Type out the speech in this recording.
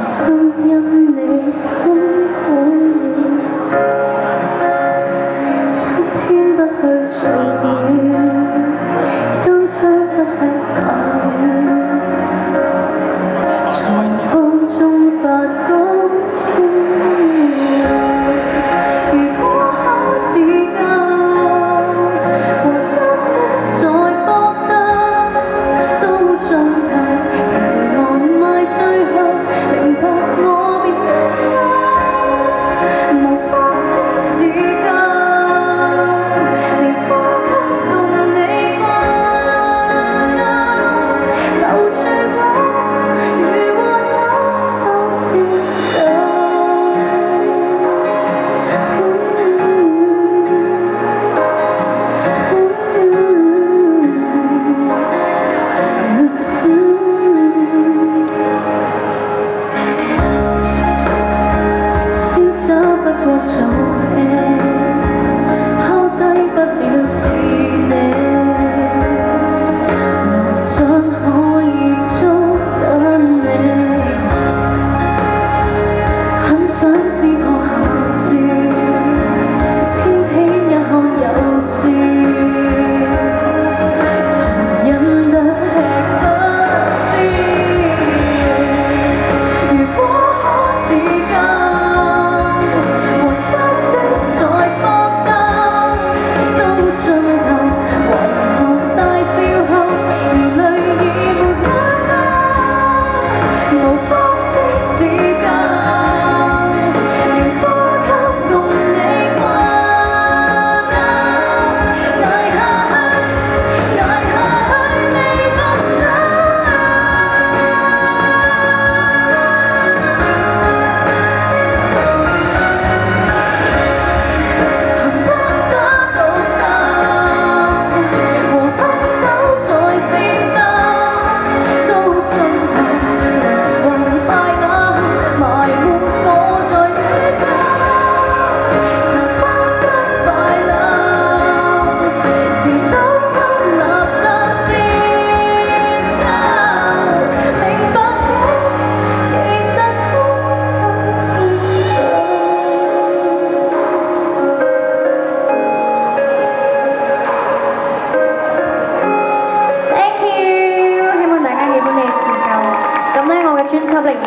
Suốt.